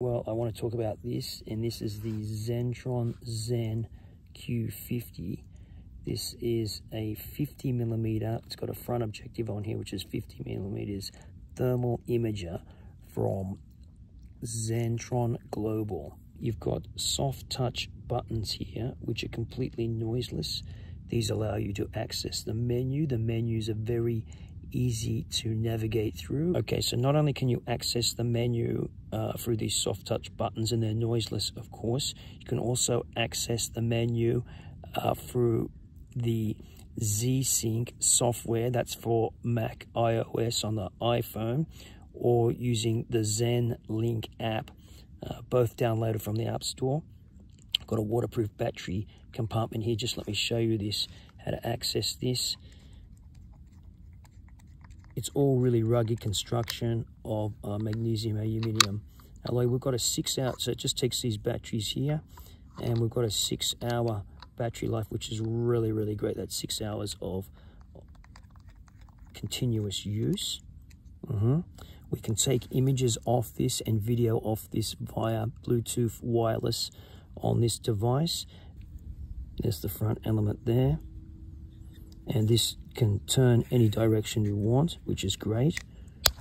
Well, I want to talk about this, and this is the Zentron Zen Q50. This is a 50 millimeter, it's got a front objective on here, which is 50 millimeters, thermal imager from Zentron Global. You've got soft touch buttons here, which are completely noiseless. These allow you to access the menu. The menus are very easy to navigate through. Okay, so not only can you access the menu uh, through these soft touch buttons and they're noiseless, of course, you can also access the menu uh, through the Z-Sync software. That's for Mac iOS on the iPhone or using the Zen Link app, uh, both downloaded from the App Store. Got a waterproof battery compartment here. Just let me show you this, how to access this. It's all really rugged construction of uh, magnesium aluminium alloy. We've got a six hour, so it just takes these batteries here and we've got a six hour battery life, which is really, really great. That's six hours of continuous use. Mm -hmm. We can take images off this and video off this via Bluetooth wireless on this device. There's the front element there. And this can turn any direction you want, which is great.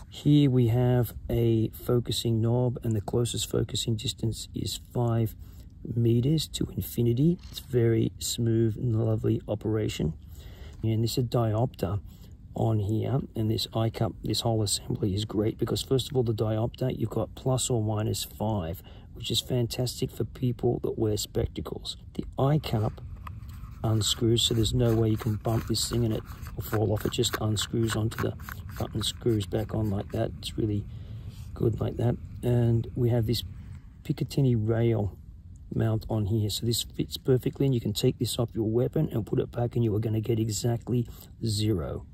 Here we have a focusing knob and the closest focusing distance is 5 meters to infinity. It's very smooth and lovely operation. And this is a diopter on here and this eye cup, this whole assembly is great because first of all the diopter, you've got plus or minus 5 which is fantastic for people that wear spectacles. The eye cup unscrews, so there's no way you can bump this thing and it will fall off. It just unscrews onto the button, screws back on like that. It's really good like that. And we have this Picatinny rail mount on here. So this fits perfectly and you can take this off your weapon and put it back and you are going to get exactly zero.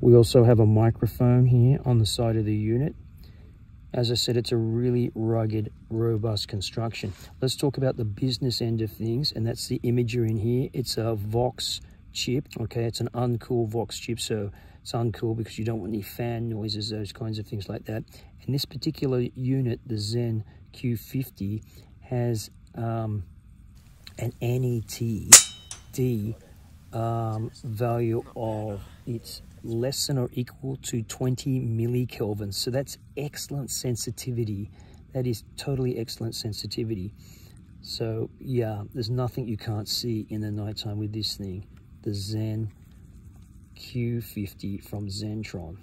We also have a microphone here on the side of the unit. As I said, it's a really rugged, robust construction. Let's talk about the business end of things, and that's the imager in here. It's a VOx chip, okay? It's an uncool VOx chip, so it's uncool because you don't want any fan noises, those kinds of things like that. And this particular unit, the Zen Q50, has um, an NET-D um, value of its less than or equal to 20 millikelvins. So that's excellent sensitivity. That is totally excellent sensitivity. So yeah, there's nothing you can't see in the nighttime with this thing. The Zen Q50 from Zentron.